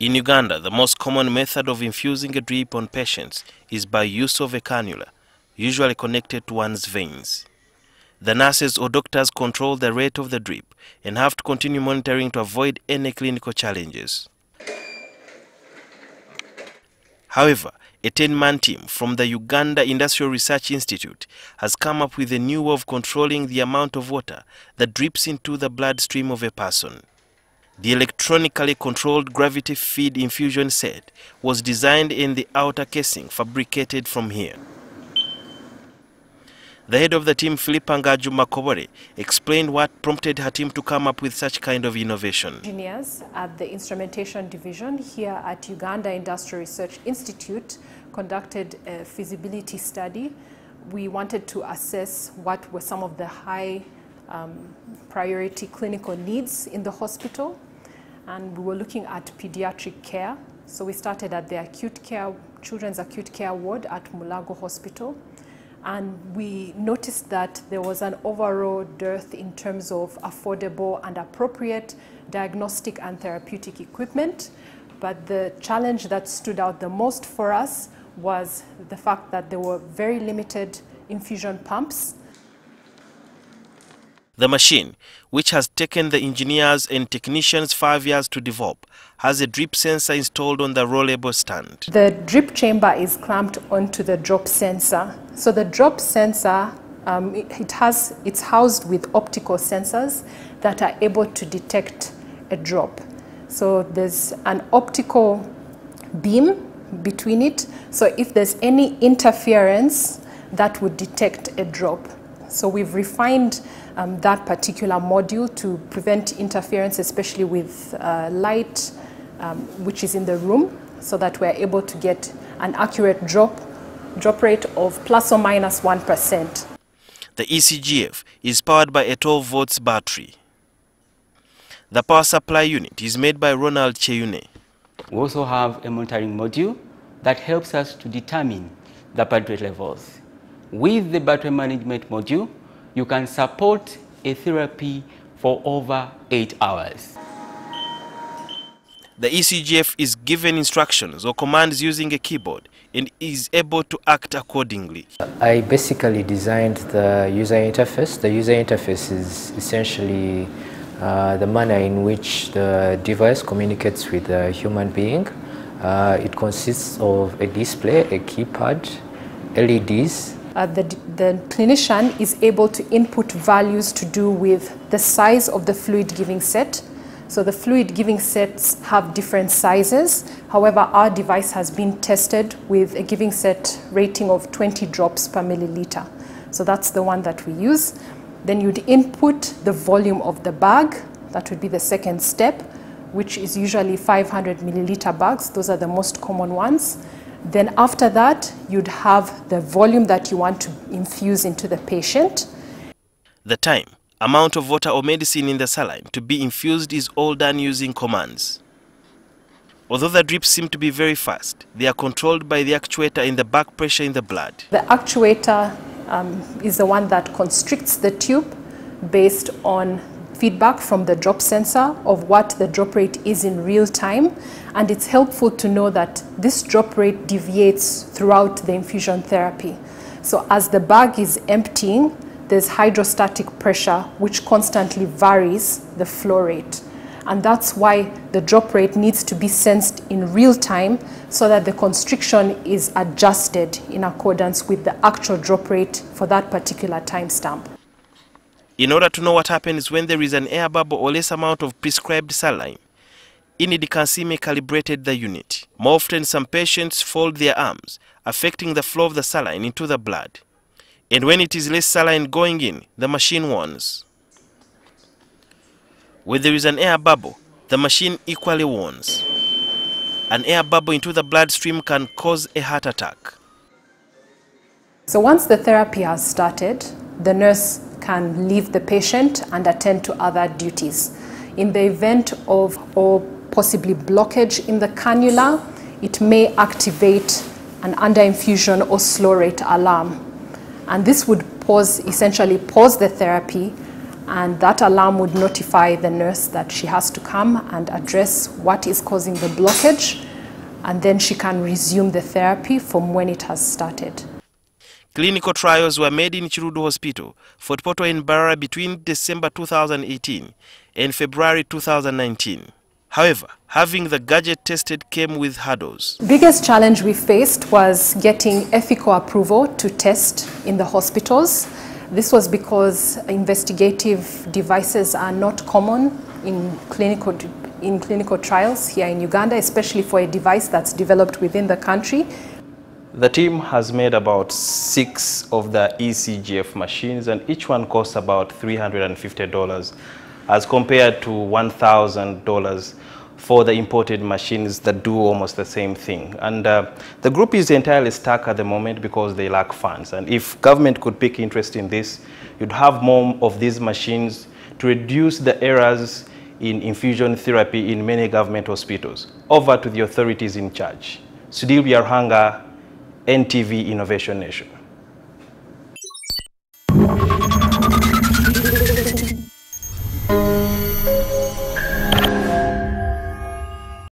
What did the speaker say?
In Uganda, the most common method of infusing a drip on patients is by use of a cannula, usually connected to one's veins. The nurses or doctors control the rate of the drip and have to continue monitoring to avoid any clinical challenges. However, a 10-man team from the Uganda Industrial Research Institute has come up with a new way of controlling the amount of water that drips into the bloodstream of a person. The electronically controlled gravity feed infusion set was designed in the outer casing fabricated from here. The head of the team, Philippa Ngaju Makobore, explained what prompted her team to come up with such kind of innovation. Engineers at the instrumentation division here at Uganda Industrial Research Institute conducted a feasibility study. We wanted to assess what were some of the high um, priority clinical needs in the hospital and we were looking at pediatric care. So we started at the acute care, children's acute care ward at Mulago Hospital and we noticed that there was an overall dearth in terms of affordable and appropriate diagnostic and therapeutic equipment. But the challenge that stood out the most for us was the fact that there were very limited infusion pumps. The machine, which has taken the engineers and technicians five years to develop, has a drip sensor installed on the rollable stand. The drip chamber is clamped onto the drop sensor. So the drop sensor, um, it, has, it's housed with optical sensors that are able to detect a drop. So there's an optical beam between it. So if there's any interference, that would detect a drop. So we've refined um, that particular module to prevent interference, especially with uh, light, um, which is in the room, so that we're able to get an accurate drop, drop rate of plus or minus 1. The ECGF is powered by a 12 volts battery. The power supply unit is made by Ronald Cheyune. We also have a monitoring module that helps us to determine the battery levels. With the battery management module, you can support a therapy for over eight hours. The ECGF is given instructions or commands using a keyboard and is able to act accordingly. I basically designed the user interface. The user interface is essentially uh, the manner in which the device communicates with the human being. Uh, it consists of a display, a keypad, LEDs. Uh, the, the clinician is able to input values to do with the size of the fluid giving set, so the fluid giving sets have different sizes. However, our device has been tested with a giving set rating of 20 drops per milliliter. So that's the one that we use. Then you'd input the volume of the bag. That would be the second step, which is usually 500 milliliter bags. Those are the most common ones. Then after that, you'd have the volume that you want to infuse into the patient. The time amount of water or medicine in the saline to be infused is all done using commands. Although the drips seem to be very fast, they are controlled by the actuator in the back pressure in the blood. The actuator um, is the one that constricts the tube based on feedback from the drop sensor of what the drop rate is in real time. And it's helpful to know that this drop rate deviates throughout the infusion therapy. So as the bag is emptying, there's hydrostatic pressure which constantly varies the flow rate. And that's why the drop rate needs to be sensed in real time so that the constriction is adjusted in accordance with the actual drop rate for that particular timestamp. In order to know what happens when there is an air bubble or less amount of prescribed saline, INID Kansime calibrated the unit. More often, some patients fold their arms, affecting the flow of the saline into the blood. And when it is less saline going in, the machine warns. When there is an air bubble, the machine equally warns. An air bubble into the bloodstream can cause a heart attack. So once the therapy has started, the nurse can leave the patient and attend to other duties. In the event of or possibly blockage in the cannula, it may activate an underinfusion or slow rate alarm. And this would pause, essentially pause the therapy and that alarm would notify the nurse that she has to come and address what is causing the blockage, and then she can resume the therapy from when it has started. Clinical trials were made in Kiruddu Hospital, Fort Portal and Mbarara between December 2018 and February 2019. However, having the gadget tested came with hurdles. Biggest challenge we faced was getting ethical approval to test in the hospitals. This was because investigative devices are not common in clinical, in clinical trials here in Uganda, especially for a device that's developed within the country. The team has made about six of the ECGF machines and each one costs about $350 as compared to $1,000 for the imported machines that do almost the same thing. And uh, the group is entirely stuck at the moment because they lack funds. And if government could pick interest in this, you'd have more of these machines to reduce the errors in infusion therapy in many government hospitals. Over to the authorities in charge. Sudhir Byaruhanga, NTV Innovation Nation.